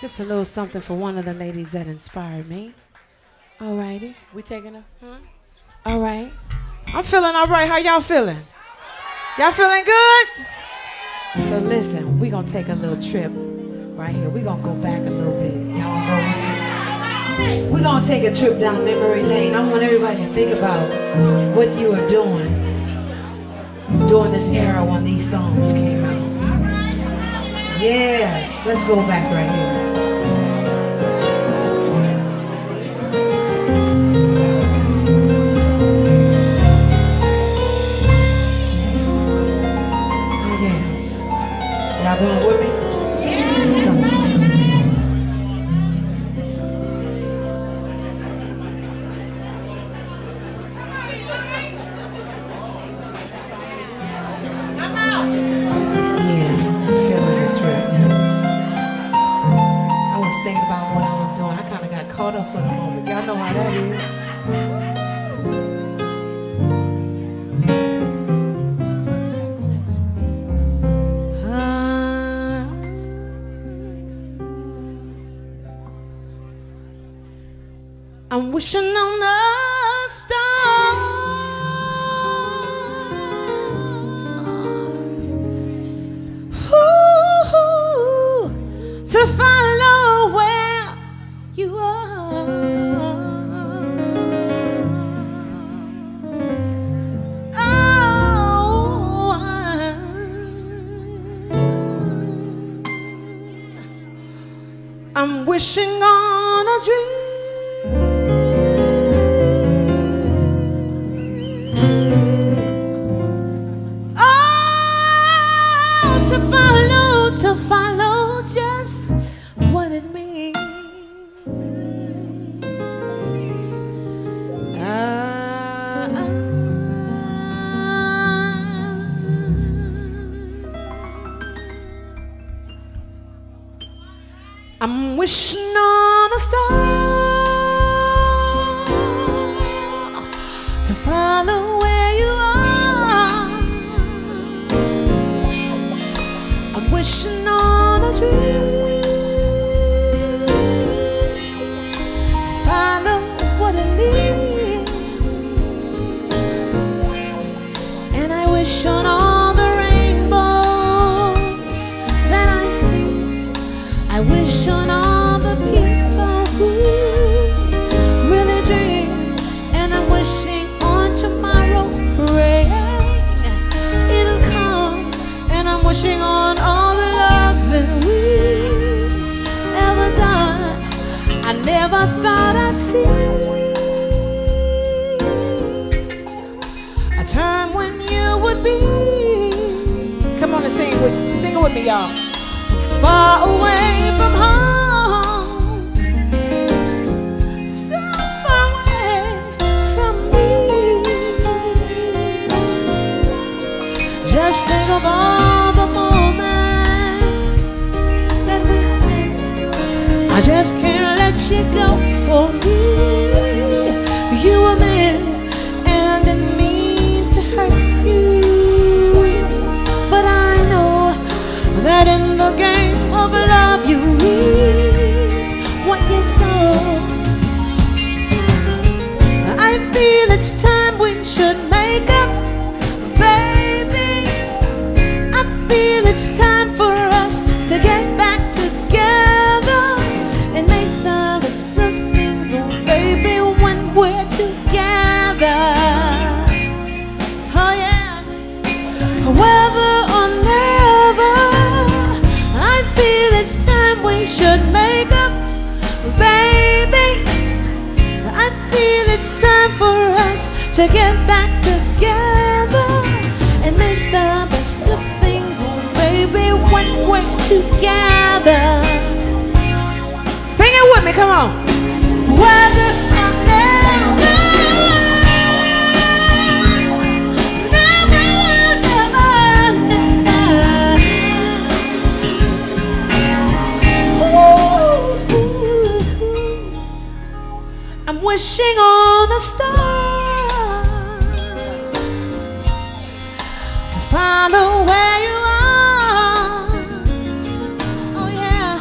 Just a little something for one of the ladies that inspired me. All righty. We taking a, huh? All right. I'm feeling all right. How y'all feeling? Y'all feeling good? So listen, we gonna take a little trip right here. we gonna go back a little bit. Y'all go we gonna take a trip down memory lane. I want everybody to think about what you were doing during this era when these songs came out. Yes, let's go back right here. Y'all with me? Let's go. I'm feeling this. I was thinking about what I was doing. I kind of got caught up for the moment. Y'all know how that is. I'm wishing on a star Ooh, to follow where you are. Oh, I'm wishing on a dream. I'm wishing on a star to follow you I wish on all the people who really dream, and I'm wishing on tomorrow, praying it'll come, and I'm wishing on all the loving we've ever done. I never thought I'd see a time when you would be. Come on and sing it with, sing it with me, y'all so far away I just can't let you go for me. We should make up, baby. I feel it's time for us to get back together and make the best of things, baby, when we're together. Wishing on a star to follow where you are. Oh yeah,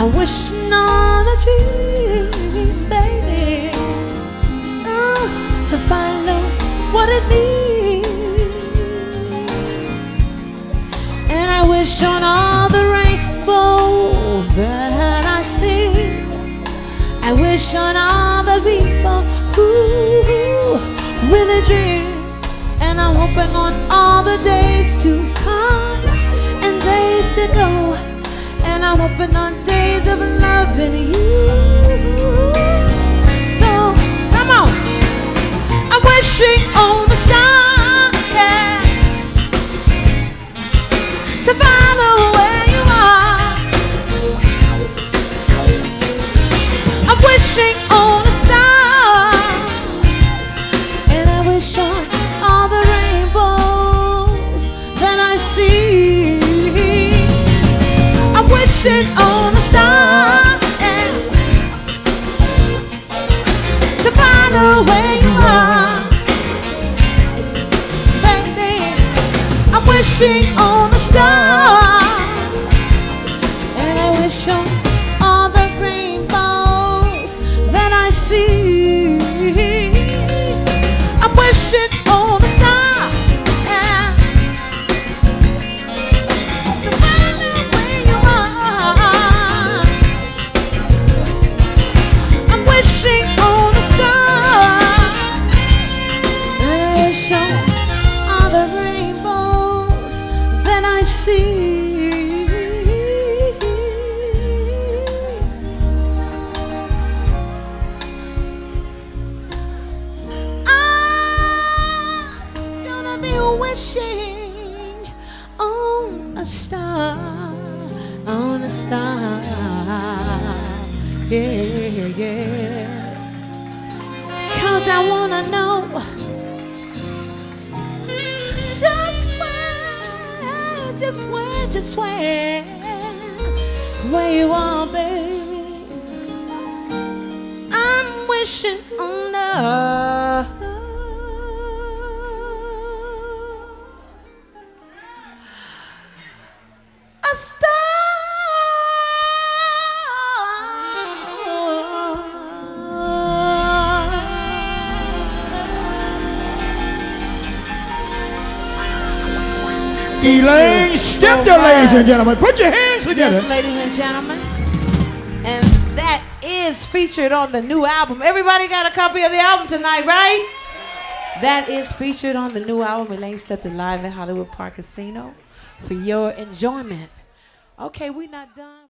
I wish on a dream, really dream. And I'm hoping on all the days to come and days to go. And I'm hoping on days of loving you. So, come on. I'm wishing on the star, on a star, to where you are. I'm wishing on a star, and I wish on Yeah, yeah. Cause I wanna know just where, just where, just where, where you are, baby. I'm wishing on love. Elaine so Stepter, ladies and gentlemen. Put your hands together. Yes, ladies and gentlemen. And that is featured on the new album. Everybody got a copy of the album tonight, right? That is featured on the new album, Elaine Stepter Live at Hollywood Park Casino, for your enjoyment. Okay, we're not done.